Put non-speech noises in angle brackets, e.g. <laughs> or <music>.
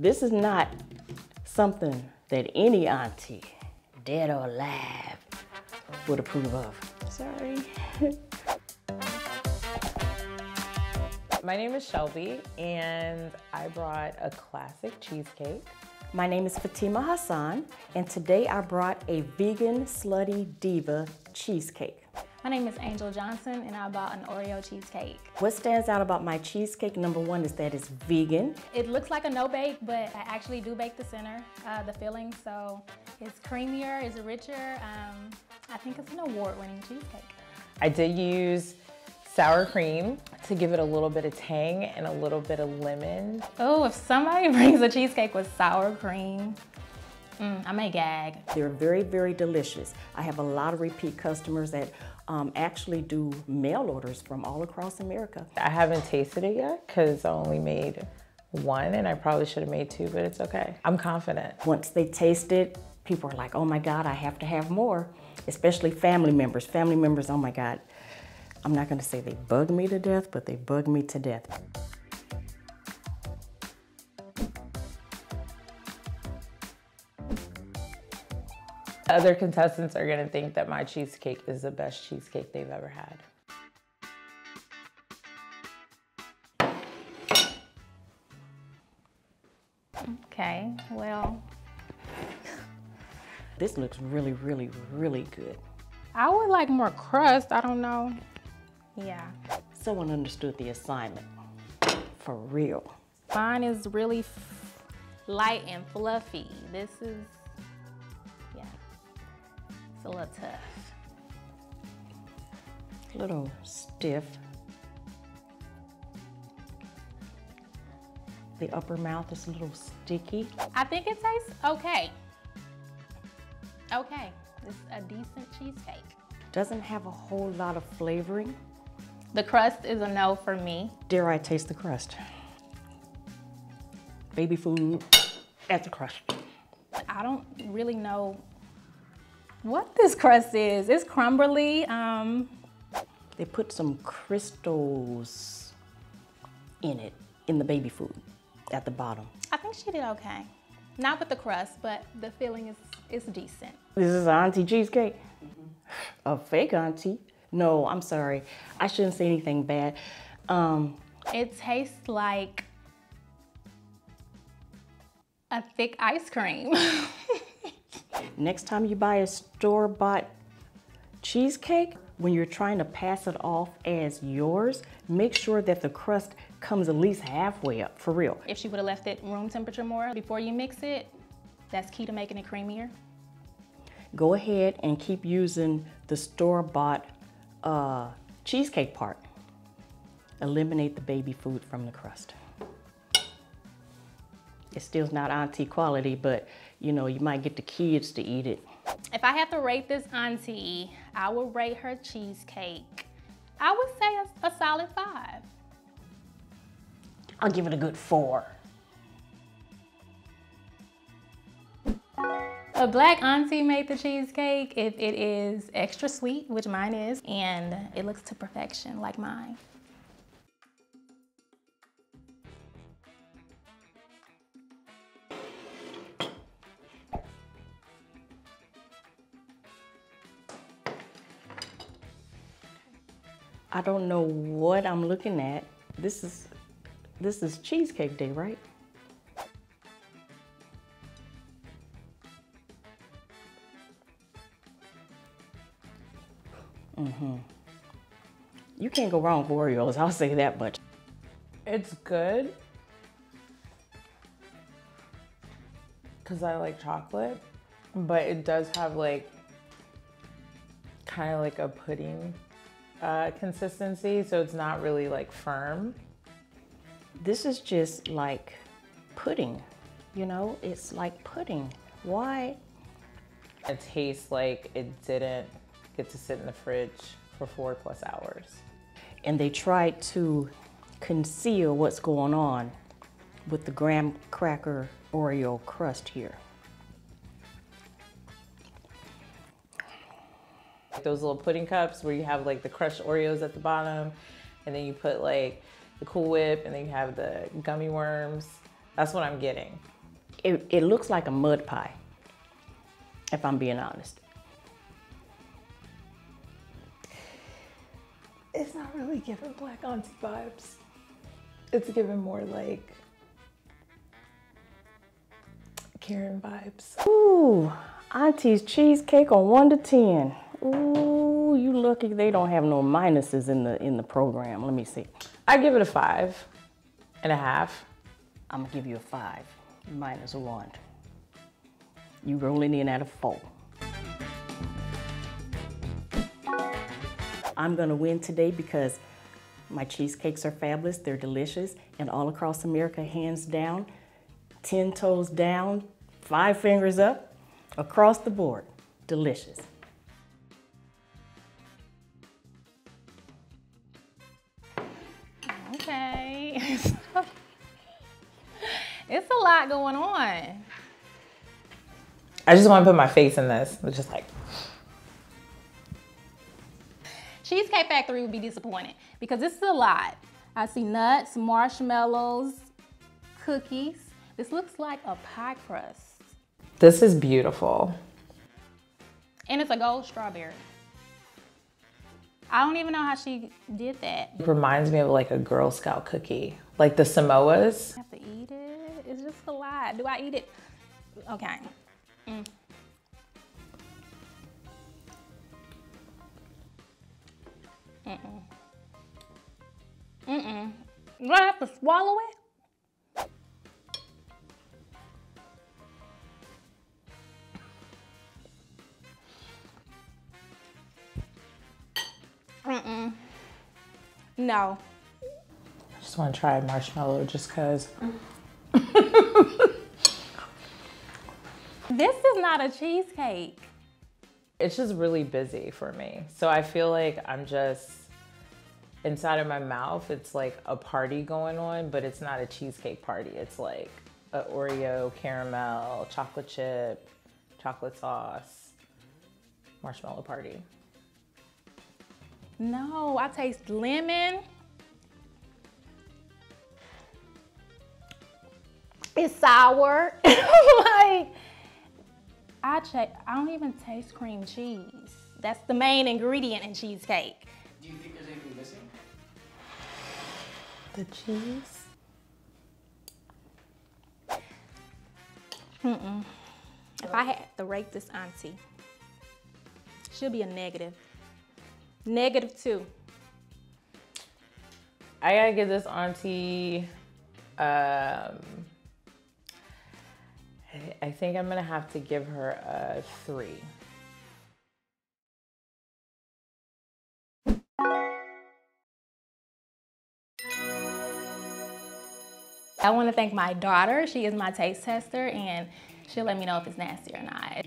This is not something that any auntie, dead or alive, would approve of. Sorry. <laughs> My name is Shelby, and I brought a classic cheesecake. My name is Fatima Hassan, and today I brought a vegan slutty diva cheesecake. My name is Angel Johnson and I bought an Oreo cheesecake. What stands out about my cheesecake, number one, is that it's vegan. It looks like a no-bake, but I actually do bake the center, uh, the filling, so it's creamier, it's richer. Um, I think it's an award-winning cheesecake. I did use sour cream to give it a little bit of tang and a little bit of lemon. Oh, if somebody <laughs> brings a cheesecake with sour cream, mm, I may gag. They're very, very delicious. I have a lot of repeat customers that um, actually do mail orders from all across America. I haven't tasted it yet because I only made one and I probably should have made two, but it's okay. I'm confident. Once they taste it, people are like, oh my God, I have to have more, especially family members. Family members, oh my God. I'm not gonna say they bug me to death, but they bug me to death. Other contestants are gonna think that my cheesecake is the best cheesecake they've ever had. Okay, well. This looks really, really, really good. I would like more crust, I don't know. Yeah. Someone understood the assignment, for real. Mine is really light and fluffy. This is it's a little tough. A little stiff. The upper mouth is a little sticky. I think it tastes okay. Okay, it's a decent cheesecake. Doesn't have a whole lot of flavoring. The crust is a no for me. Dare I taste the crust? Baby food at the crust. I don't really know what this crust is. It's crumbly. Um, they put some crystals in it, in the baby food at the bottom. I think she did okay. Not with the crust, but the filling is, is decent. This is auntie cheesecake? Mm -hmm. A fake auntie? No, I'm sorry. I shouldn't say anything bad. Um, it tastes like a thick ice cream. <laughs> Next time you buy a store-bought cheesecake, when you're trying to pass it off as yours, make sure that the crust comes at least halfway up, for real. If she would have left it room temperature more before you mix it, that's key to making it creamier. Go ahead and keep using the store-bought uh, cheesecake part. Eliminate the baby food from the crust. It's still not auntie quality, but you know, you might get the kids to eat it. If I had to rate this auntie, I would rate her cheesecake. I would say a, a solid five. I'll give it a good four. A black auntie made the cheesecake if it is extra sweet, which mine is, and it looks to perfection like mine. I don't know what I'm looking at. This is, this is Cheesecake Day, right? Mm-hmm. You can't go wrong with Oreos, I'll say that much. It's good. Because I like chocolate, but it does have like, kind of like a pudding uh, consistency, so it's not really like firm. This is just like pudding, you know? It's like pudding. Why? It tastes like it didn't get to sit in the fridge for four plus hours. And they tried to conceal what's going on with the graham cracker Oreo crust here. Those little pudding cups where you have like the crushed Oreos at the bottom and then you put like the Cool Whip and then you have the gummy worms. That's what I'm getting. It, it looks like a mud pie, if I'm being honest. It's not really giving black auntie vibes. It's giving more like Karen vibes. Ooh, Auntie's cheesecake on one to ten. Ooh, you lucky they don't have no minuses in the in the program. Let me see. I give it a five and a half. I'm gonna give you a five, minus a one. You rolling in at a four. I'm gonna win today because my cheesecakes are fabulous, they're delicious, and all across America, hands down, 10 toes down, five fingers up, across the board, delicious. Okay. <laughs> it's a lot going on. I just want to put my face in this. It's just like, Cheesecake Factory would be disappointed because this is a lot. I see nuts, marshmallows, cookies. This looks like a pie crust. this is beautiful. And it's a gold strawberry. I don't even know how she did that. It reminds me of like a Girl Scout cookie, like the Samoas. I have to eat it. It's just a lot. Do I eat it? Okay. Mm. Mm-mm. Mm-mm. Do I have to swallow it? Mm-mm. No. I just want to try marshmallow just because. <laughs> This is not a cheesecake. It's just really busy for me. So I feel like I'm just inside of my mouth, it's like a party going on, but it's not a cheesecake party. It's like a Oreo, caramel, chocolate chip, chocolate sauce, marshmallow party. No, I taste lemon. It's sour. <laughs> like I check. I don't even taste cream cheese. That's the main ingredient in cheesecake. Do you think there's anything missing? The cheese? If I had to rate this auntie, she'll be a negative. Negative two. I gotta give this auntie. Um, I- I think I'm gonna have to give her a three. I want to thank my daughter. She is my taste tester, and she'll let me know if it's nasty or not.